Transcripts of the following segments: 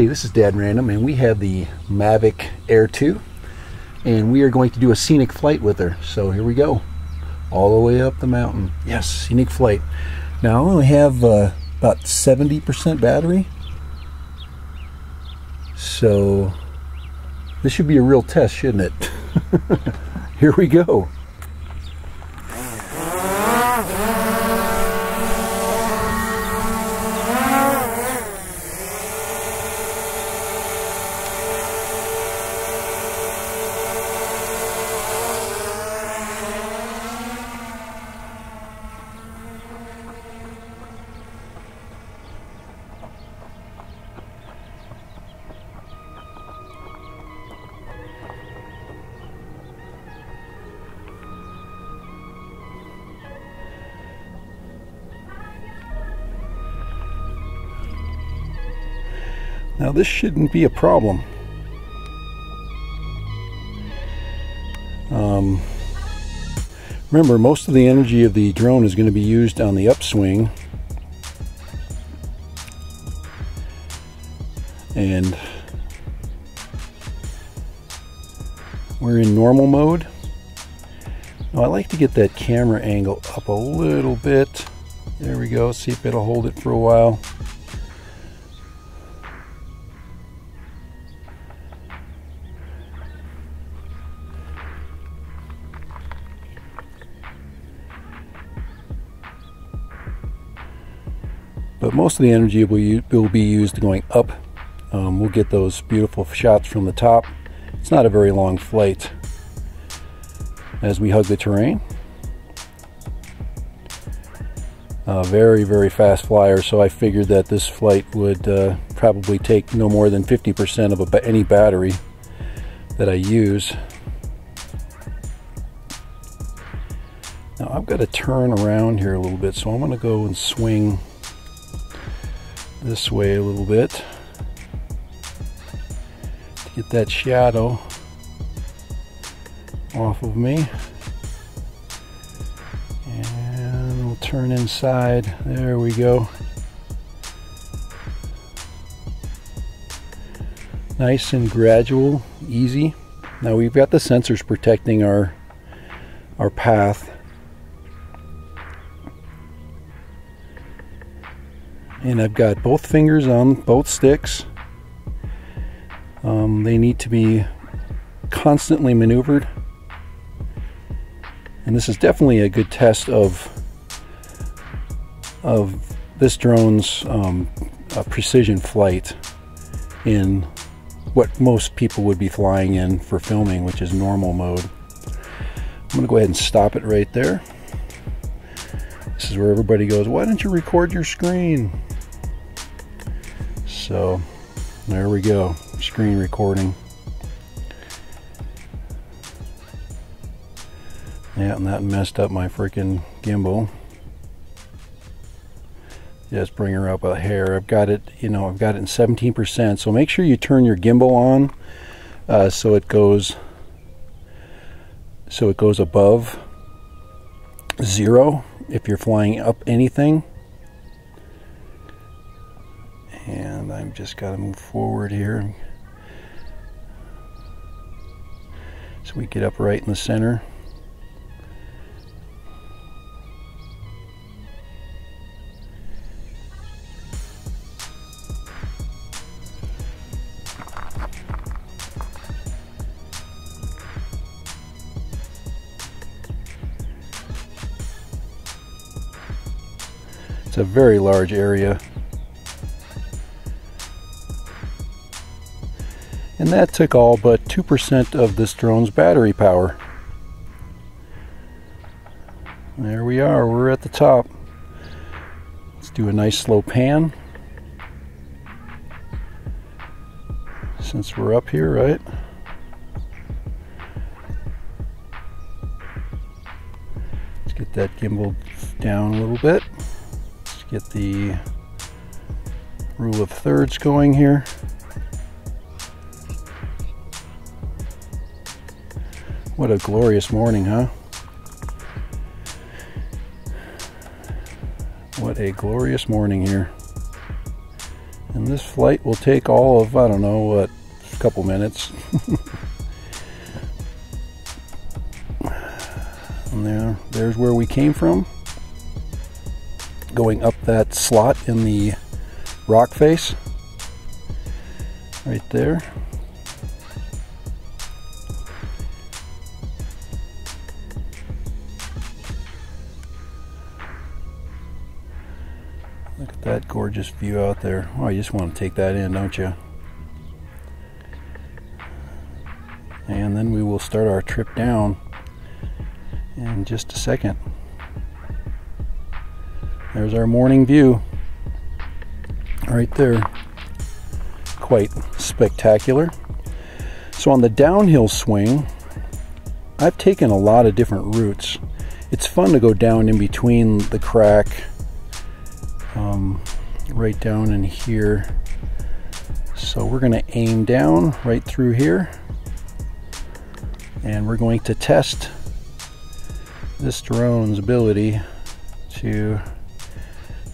Hey, this is Dad Random, and we have the Mavic Air 2, and we are going to do a scenic flight with her. So here we go, all the way up the mountain. Yes, scenic flight. Now I only have uh, about 70% battery, so this should be a real test, shouldn't it? here we go. Now this shouldn't be a problem. Um, remember, most of the energy of the drone is going to be used on the upswing. And we're in normal mode. Now I like to get that camera angle up a little bit. There we go, see if it'll hold it for a while. Most of the energy will, will be used going up. Um, we'll get those beautiful shots from the top. It's not a very long flight as we hug the terrain. Uh, very, very fast flyer, so I figured that this flight would uh, probably take no more than 50% of a, any battery that I use. Now I've got to turn around here a little bit, so I'm going to go and swing this way a little bit. To get that shadow off of me. And we'll turn inside. There we go. Nice and gradual easy. Now we've got the sensors protecting our our path and I've got both fingers on both sticks. Um, they need to be constantly maneuvered. And this is definitely a good test of of this drone's um, precision flight in what most people would be flying in for filming which is normal mode. I'm gonna go ahead and stop it right there. This is where everybody goes why don't you record your screen so there we go, screen recording. Yeah, and that messed up my freaking gimbal. Just bring her up a hair. I've got it, you know, I've got it in 17%. So make sure you turn your gimbal on uh, so it goes so it goes above zero if you're flying up anything and I've just got to move forward here. So we get up right in the center. It's a very large area and that took all but 2% of this drone's battery power. There we are, we're at the top. Let's do a nice slow pan. Since we're up here, right? Let's get that gimbal down a little bit. Let's get the rule of thirds going here. What a glorious morning, huh? What a glorious morning here. And this flight will take all of, I don't know, what, a couple minutes. and there, there's where we came from. Going up that slot in the rock face. Right there. Look at that gorgeous view out there. Oh, you just want to take that in, don't you? And then we will start our trip down in just a second. There's our morning view right there. Quite spectacular. So on the downhill swing, I've taken a lot of different routes. It's fun to go down in between the crack um, right down in here. So we're going to aim down right through here. And we're going to test this drone's ability to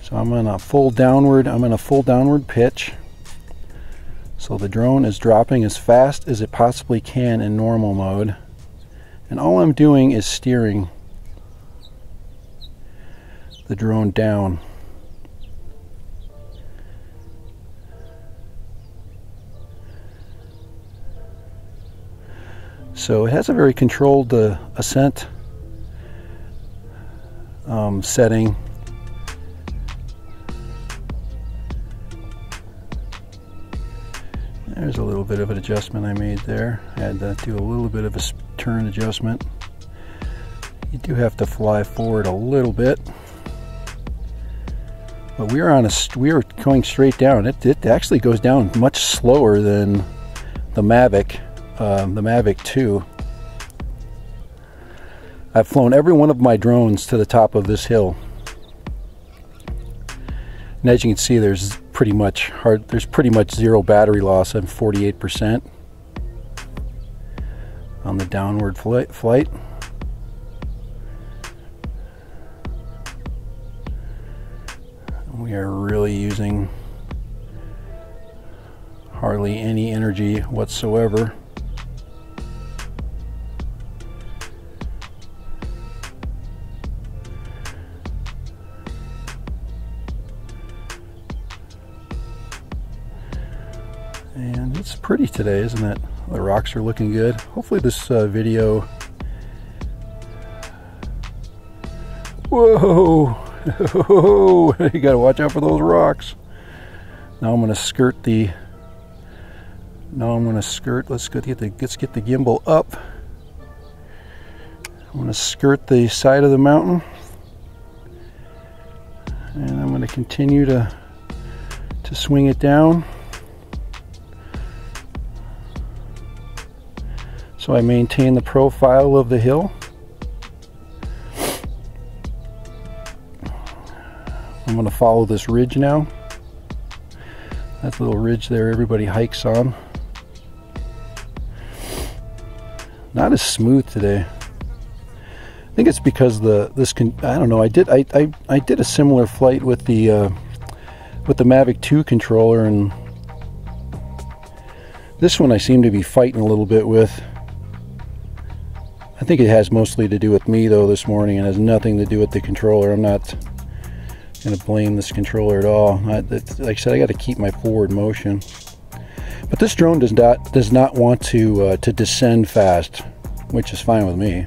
so I'm going to full downward I'm in a full downward pitch. So the drone is dropping as fast as it possibly can in normal mode. And all I'm doing is steering the drone down So it has a very controlled uh, ascent um, setting. There's a little bit of an adjustment I made there. I had to do a little bit of a turn adjustment. You do have to fly forward a little bit. But we are on a we are going straight down. It, it actually goes down much slower than the Mavic um, the Mavic 2. I've flown every one of my drones to the top of this hill. And as you can see, there's pretty much hard, there's pretty much zero battery loss. I'm 48% on the downward flight. flight. We are really using hardly any energy whatsoever. And it's pretty today, isn't it? The rocks are looking good. Hopefully this uh, video... Whoa! You gotta watch out for those rocks. Now I'm gonna skirt the... Now I'm gonna skirt, let's get the, let's get the gimbal up. I'm gonna skirt the side of the mountain. And I'm gonna continue to, to swing it down. So I maintain the profile of the hill. I'm going to follow this ridge now. That little ridge there everybody hikes on. Not as smooth today. I think it's because the this can I don't know. I did I I, I did a similar flight with the uh, with the Mavic 2 controller and this one I seem to be fighting a little bit with. I think it has mostly to do with me though this morning and has nothing to do with the controller. I'm not going to blame this controller at all. I, like I said, I got to keep my forward motion. But this drone does not does not want to uh, to descend fast, which is fine with me.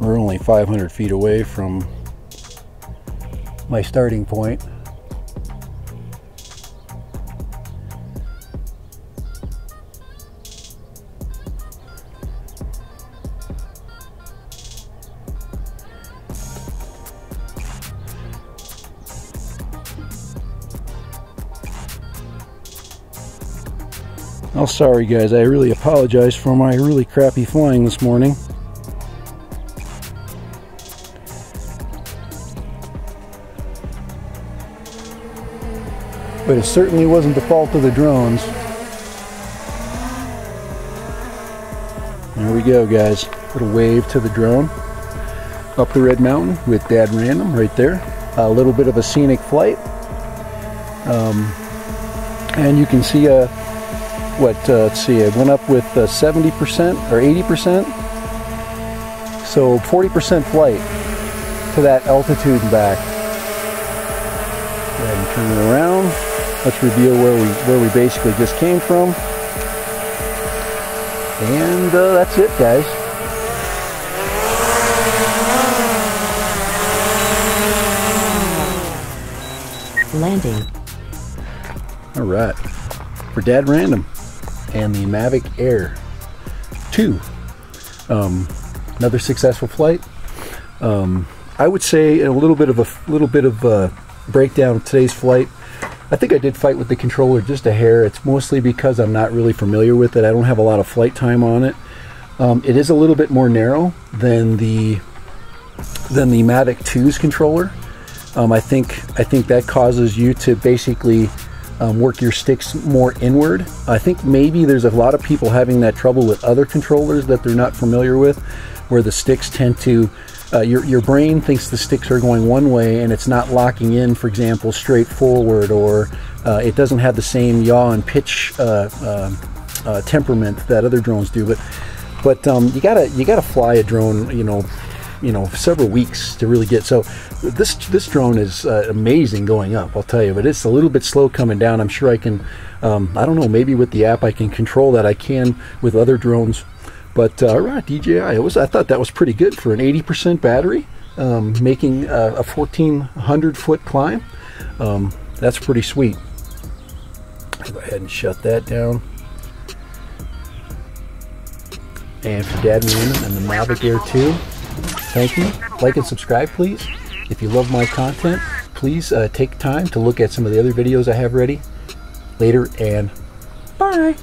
We're only 500 feet away from my starting point. Oh, sorry guys, I really apologize for my really crappy flying this morning. But it certainly wasn't the fault of the drones. There we go, guys. Little wave to the drone. Up the Red Mountain with Dad Random right there. A little bit of a scenic flight. Um, and you can see, uh, what, uh, let's see, I went up with 70% uh, or 80%. So 40% flight to that altitude and back. Go ahead and turn it around. Let's reveal where we where we basically just came from. And uh, that's it, guys. Landing. All right. For Dad Random and the Mavic Air 2. Um, another successful flight. Um, I would say a little bit of a little bit of a breakdown of today's flight. I think I did fight with the controller just a hair. It's mostly because I'm not really familiar with it. I don't have a lot of flight time on it. Um, it is a little bit more narrow than the than the Mavic 2's controller. Um, I think I think that causes you to basically um, work your sticks more inward. I think maybe there's a lot of people having that trouble with other controllers that they're not familiar with, where the sticks tend to uh, your, your brain thinks the sticks are going one way and it's not locking in, for example, straight forward, or uh, it doesn't have the same yaw and pitch uh, uh, uh temperament that other drones do. But but um, you gotta you gotta fly a drone, you know, you know, several weeks to really get. So this this drone is uh, amazing going up, I'll tell you. But it's a little bit slow coming down. I'm sure I can. Um, I don't know. Maybe with the app I can control that. I can with other drones but uh, right, DJI, it was. I thought that was pretty good for an 80% battery, um, making a, a 1,400 foot climb. Um, that's pretty sweet. Go ahead and shut that down. And for Dad and the Mavic Air 2, thank you. Like and subscribe, please. If you love my content, please uh, take time to look at some of the other videos I have ready later. And bye.